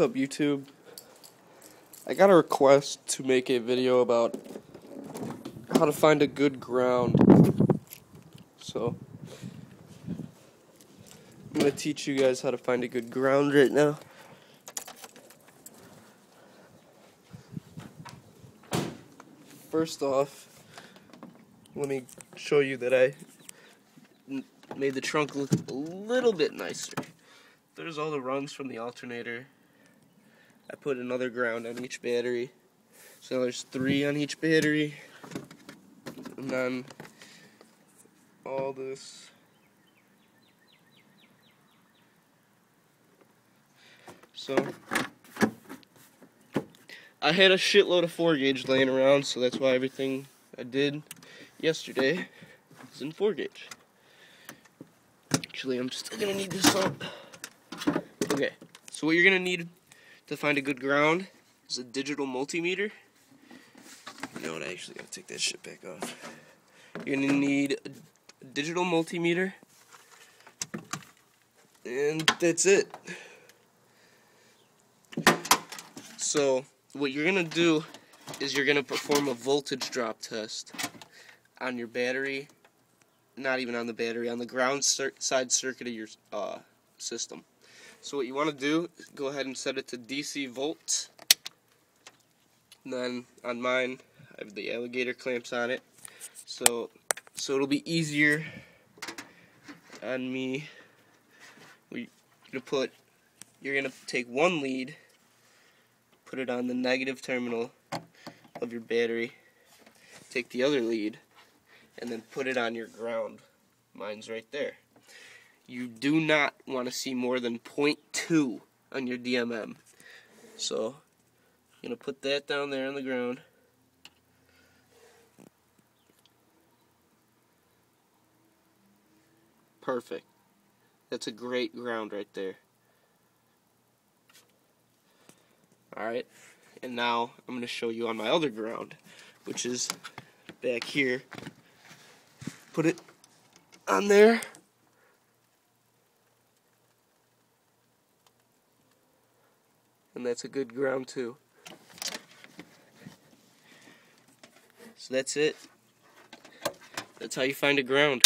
What's up YouTube? I got a request to make a video about how to find a good ground. So I'm going to teach you guys how to find a good ground right now. First off, let me show you that I made the trunk look a little bit nicer. There's all the rungs from the alternator. I put another ground on each battery. So there's three on each battery. And then all this. So I had a shitload of 4 gauge laying around, so that's why everything I did yesterday is in 4 gauge. Actually, I'm still gonna need this up. Okay, so what you're gonna need to find a good ground is a digital multimeter. You know what? I actually gotta take that shit back off. You're gonna need a digital multimeter, and that's it. So what you're gonna do is you're gonna perform a voltage drop test on your battery not even on the battery, on the ground side circuit of your uh, system. So what you want to do go ahead and set it to DC volts. And then on mine, I have the alligator clamps on it. So so it'll be easier on me. We're gonna put you're gonna take one lead, put it on the negative terminal of your battery, take the other lead, and then put it on your ground. Mine's right there. You do not want to see more than 0.2 on your DMM. So, I'm going to put that down there on the ground. Perfect. That's a great ground right there. Alright, and now I'm going to show you on my other ground, which is back here put it on there. And that's a good ground too. So that's it. That's how you find a ground.